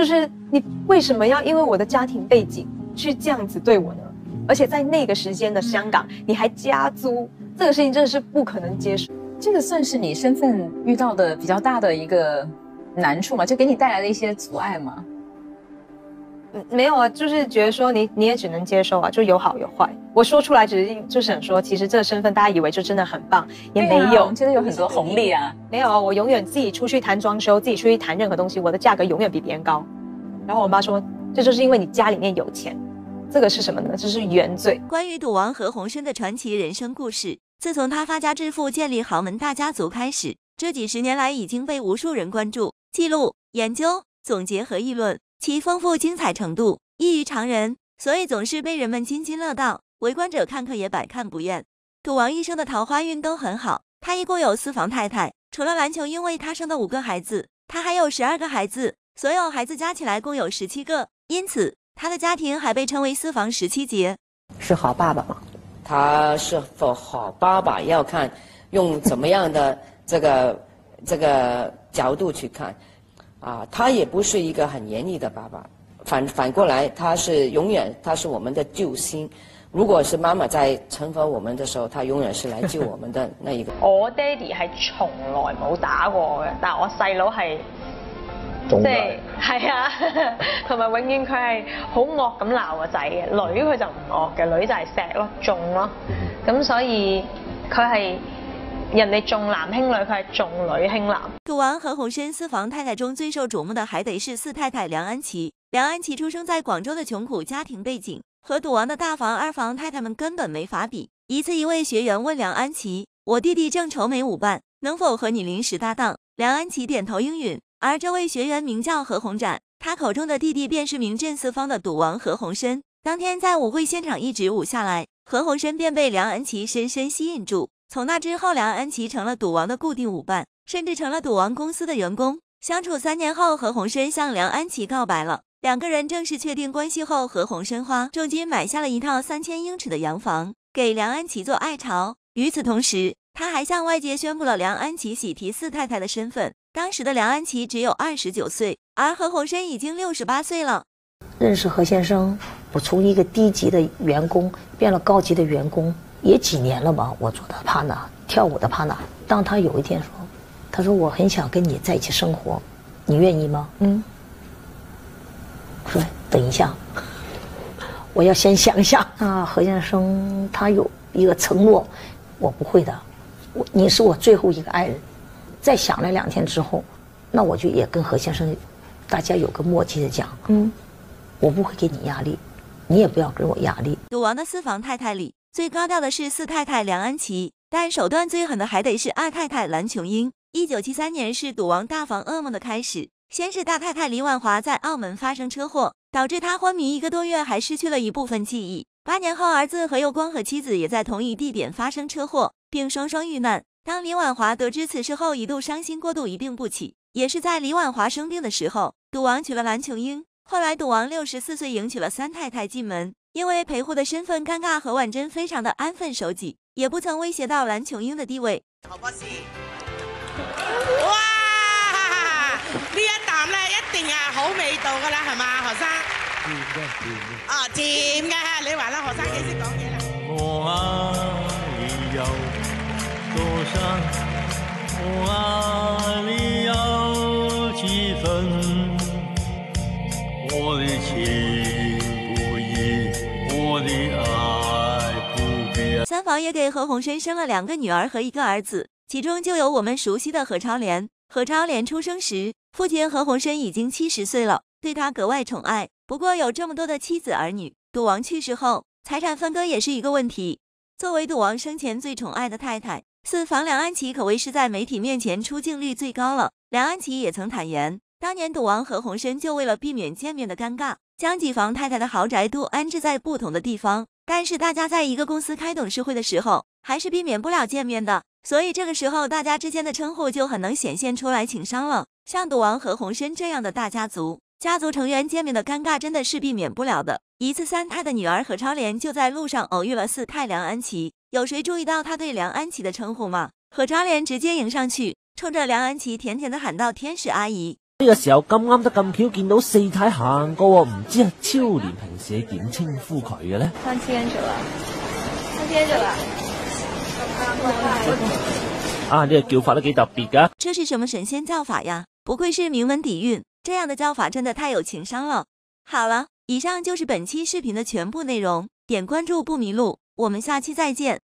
就是你为什么要因为我的家庭背景去这样子对我呢？而且在那个时间的香港，你还加租，这个事情真的是不可能接受。这个算是你身份遇到的比较大的一个难处嘛，就给你带来了一些阻碍嘛。没有啊，就是觉得说你你也只能接受啊，就有好有坏。我说出来只是就是想说，其实这个身份大家以为就真的很棒，也没有，其实有很多红利啊。没有，我永远自己出去谈装修，自己出去谈任何东西，我的价格永远比别人高。然后我妈说，这就是因为你家里面有钱。这个是什么呢？这是原罪。关于赌王何鸿燊的传奇人生故事，自从他发家致富、建立豪门大家族开始，这几十年来已经被无数人关注、记录、研究、总结和议论。其丰富精彩程度异于常人，所以总是被人们津津乐道。围观者看客也百看不厌。赌王一生的桃花运都很好，他一共有四房太太，除了篮球，因为他生的五个孩子，他还有十二个孩子，所有孩子加起来共有十七个，因此他的家庭还被称为“四房十七杰，是好爸爸吗？他是否好爸爸要看用怎么样的这个这个角度去看。啊，他也不是一个很严厉的爸爸，反反过来他是永远他是我们的救星。如果是妈妈在惩罚我们的时候，他永远是来救我们的那一个。我爹哋系从来冇打过嘅，但系我细佬系，即系系啊，同埋永远佢系好恶咁闹个仔嘅，女佢就唔恶嘅，女就系石咯中咯，咁所以佢系。人哋重男轻女，佢系重女轻男。赌王何鸿燊四房太太中最受瞩目的还得是四太太梁安琪。梁安琪出生在广州的穷苦家庭背景，和赌王的大房、二房太太们根本没法比。一次，一位学员问梁安琪：“我弟弟正愁没舞伴，能否和你临时搭档？”梁安琪点头应允。而这位学员名叫何鸿展，他口中的弟弟便是名震四方的赌王何鸿燊。当天在舞会现场一直舞下来，何鸿燊便被梁安琪深深吸引住。从那之后，梁安琪成了赌王的固定舞伴，甚至成了赌王公司的员工。相处三年后，何鸿燊向梁安琪告白了。两个人正式确定关系后，何鸿燊花重金买下了一套三千英尺的洋房，给梁安琪做爱巢。与此同时，他还向外界宣布了梁安琪喜提四太太的身份。当时的梁安琪只有二十九岁，而何鸿燊已经六十八岁了。认识何先生，我从一个低级的员工变了高级的员工。也几年了吧，我做的帕娜跳舞的帕娜。当他有一天说：“他说我很想跟你在一起生活，你愿意吗？”嗯。说等一下，我要先想一下啊。何先生他有一个承诺，我不会的。我你是我最后一个爱人。再想了两天之后，那我就也跟何先生，大家有个默契的讲。嗯。我不会给你压力，你也不要给我压力。《赌王的私房太太》里。最高调的是四太太梁安琪，但手段最狠的还得是二太太蓝琼英。一九七三年是赌王大房噩梦的开始，先是大太太李婉华在澳门发生车祸，导致她昏迷一个多月，还失去了一部分记忆。八年后，儿子何佑光和妻子也在同一地点发生车祸，并双双遇难。当李婉华得知此事后，一度伤心过度，一病不起。也是在李婉华生病的时候，赌王娶了蓝琼英。后来，赌王六十四岁迎娶了三太太进门。因为陪护的身份尴尬，何婉珍非常的安分守己，也不曾威胁到蓝琼英的地位。好，恭喜！哇！呢一啖咧，一定啊好味道噶啦，系嘛，学生？甜嘅，甜嘅，你话啦，学生，几识讲嘢啦？我爱有多深，我爱有几分，我的情。三房也给何鸿燊生了两个女儿和一个儿子，其中就有我们熟悉的何超莲。何超莲出生时，父亲何鸿燊已经七十岁了，对他格外宠爱。不过有这么多的妻子儿女，赌王去世后，财产分割也是一个问题。作为赌王生前最宠爱的太太，四房梁安琪可谓是在媒体面前出镜率最高了。梁安琪也曾坦言。当年赌王何鸿燊就为了避免见面的尴尬，将几房太太的豪宅都安置在不同的地方。但是大家在一个公司开董事会的时候，还是避免不了见面的。所以这个时候大家之间的称呼就很能显现出来情商了。像赌王何鸿燊这样的大家族，家族成员见面的尴尬真的是避免不了的。一次三太的女儿何超莲就在路上偶遇了四太梁安琪，有谁注意到她对梁安琪的称呼吗？何超莲直接迎上去，冲着梁安琪甜甜的喊道：“天使阿姨。”呢个时候咁啱得咁巧见到四太行过，唔知超莲平时点称呼佢嘅咧？啊！啊，呢个叫法都几特别噶。这是什么神仙叫法呀？不愧是名文底蕴，这样的叫法真的太有情商了。好了，以上就是本期视频的全部内容，点关注不迷路，我们下期再见。